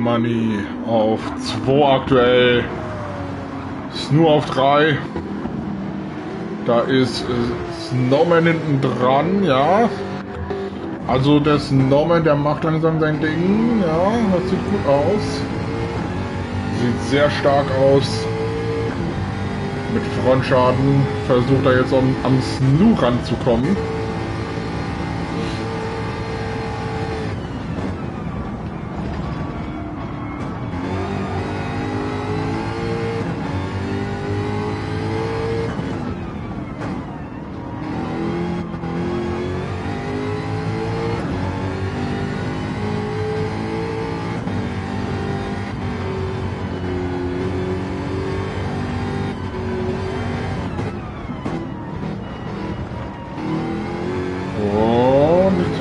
Money auf 2 aktuell. Snoo auf 3. Da ist Snowman hinten dran, ja. Also der Snowman, der macht langsam sein Ding. Ja, das sieht gut aus. Sieht sehr stark aus. Mit Frontschaden versucht er jetzt am, am Snoo ranzukommen.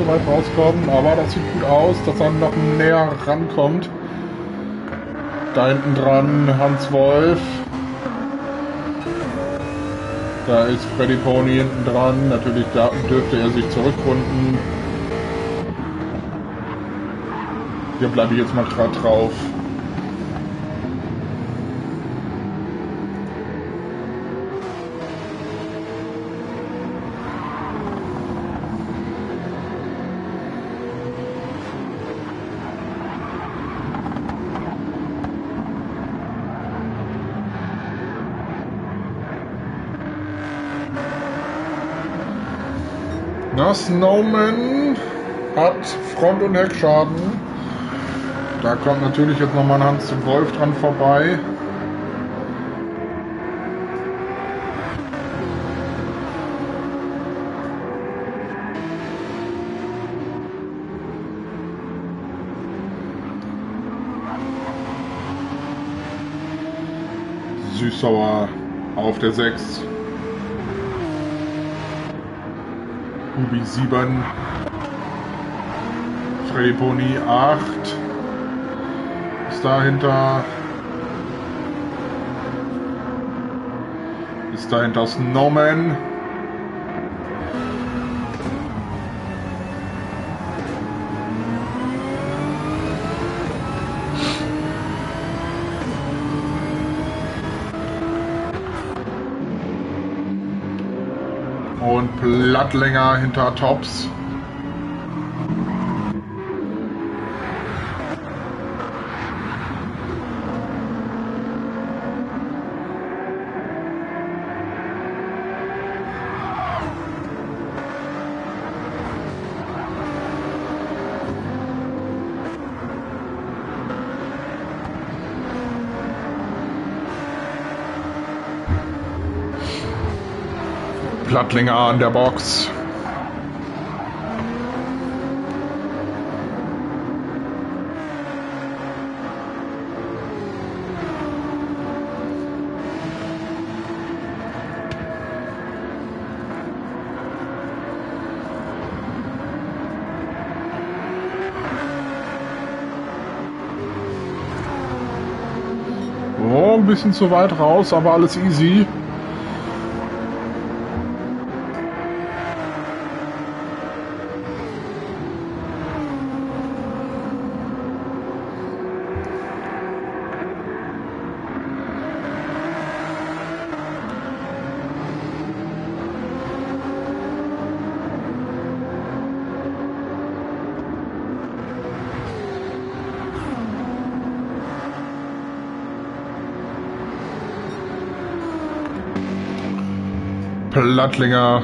Weit rauskommen, aber das sieht gut aus, dass er noch näher rankommt. Da hinten dran Hans Wolf. Da ist Freddy Pony hinten dran. Natürlich dürfte er sich zurückrunden. Hier bleibe ich jetzt mal gerade drauf. Snowman hat Front- und Heckschaden. Da kommt natürlich jetzt nochmal ein Hans Wolf dran vorbei. Süßsauer auf der 6. Ubi 7. Freddy Pony 8. Ist dahinter. Ist dahinter Snowman. Und Plattlänger hinter Tops. Plattlinger an der Box. Oh, ein bisschen zu weit raus, aber alles easy. Plattlinger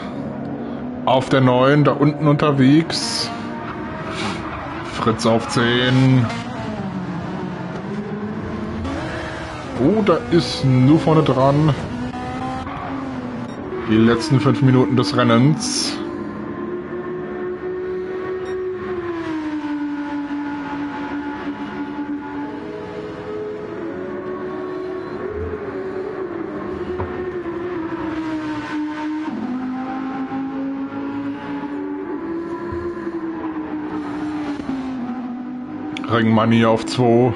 auf der 9, da unten unterwegs. Fritz auf 10. Oh, da ist nur vorne dran. Die letzten fünf Minuten des Rennens. Ringmoney auf 2.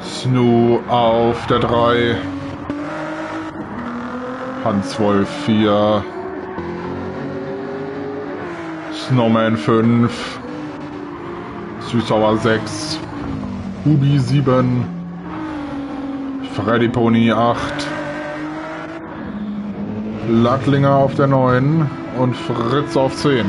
Snoo auf der 3. Hans Wolf 4. Snowman 5. Süßauer 6. Ubi 7. Freddy Pony 8. Lattlinger auf der 9 und Fritz auf 10.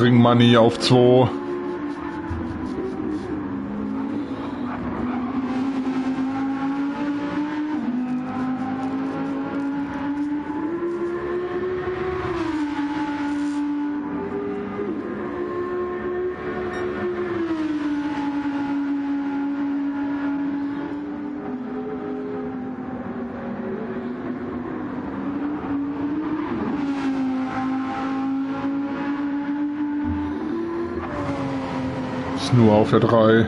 Ringmoney auf 2. Nur auf der 3.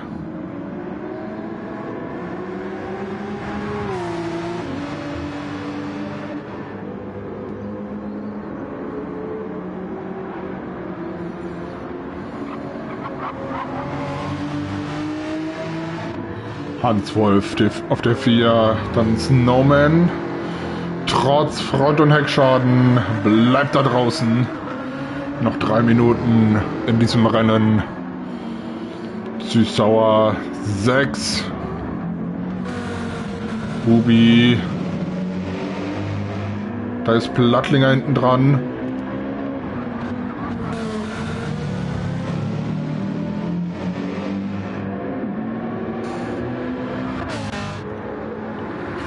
Hans Wolf auf der 4, dann Snowman. Trotz Front- und Heckschaden bleibt da draußen. Noch drei Minuten in diesem Rennen. Süßsauer 6. Ruby. Da ist Plattlinger hinten dran.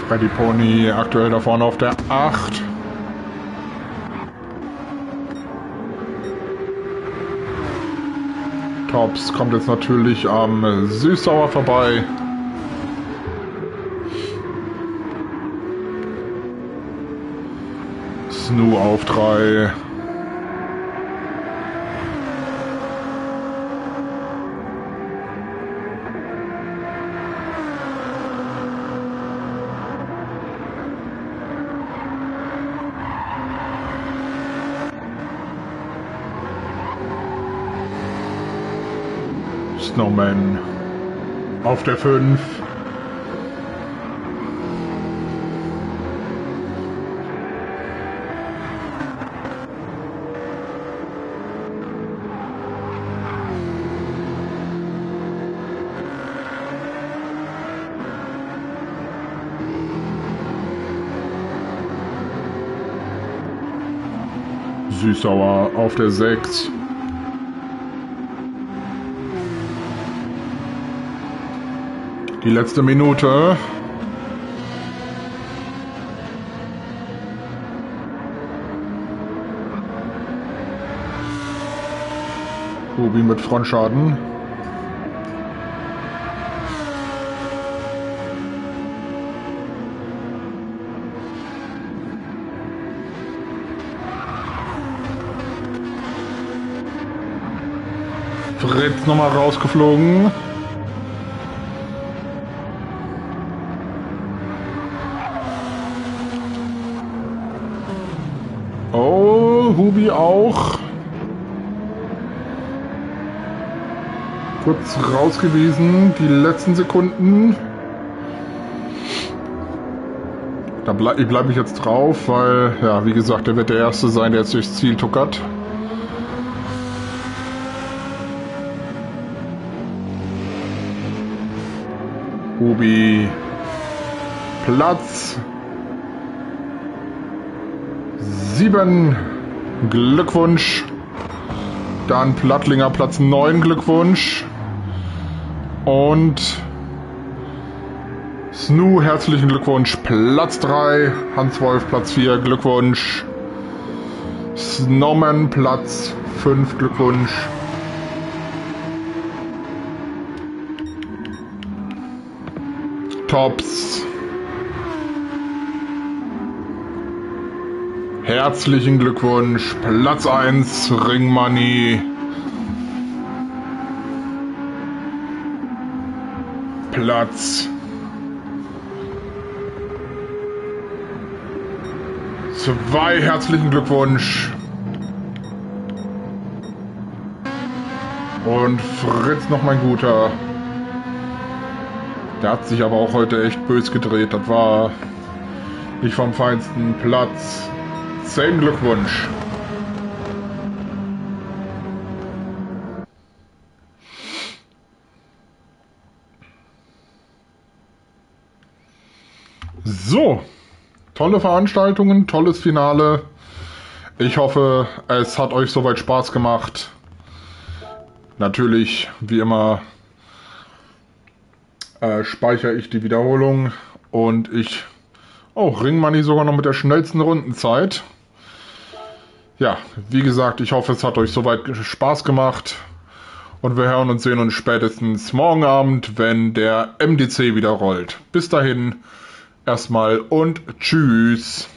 Freddy Pony aktuell da vorne auf der 8. Tops kommt jetzt natürlich am Süßsauer vorbei. Snoo auf 3. Snowman auf der 5. Süßsauer auf der 6. Die letzte Minute. Ruby mit Frontschaden. Fritz nochmal rausgeflogen. Oh, Hubi auch. Kurz raus gewesen, die letzten Sekunden. Da bleib, ich bleibe jetzt drauf, weil, ja, wie gesagt, der wird der Erste sein, der jetzt durchs Ziel tuckert. Hubi Platz 7 Glückwunsch. Dann Plattlinger Platz 9 Glückwunsch. Und Snoo herzlichen Glückwunsch Platz 3. Hans Wolf Platz 4 Glückwunsch. Snowman Platz 5 Glückwunsch. Tops Herzlichen Glückwunsch, Platz 1, Ring Money. Platz 2, herzlichen Glückwunsch. Und Fritz noch mein Guter. Der hat sich aber auch heute echt bös gedreht. Das war nicht vom feinsten Platz Herzlichen Glückwunsch. So, tolle Veranstaltungen, tolles Finale. Ich hoffe, es hat euch soweit Spaß gemacht. Natürlich, wie immer, äh, speichere ich die Wiederholung und ich. Oh, Ringmoney sogar noch mit der schnellsten Rundenzeit ja, wie gesagt, ich hoffe, es hat euch soweit Spaß gemacht. Und wir hören und sehen uns spätestens morgen Abend, wenn der MDC wieder rollt. Bis dahin, erstmal und tschüss.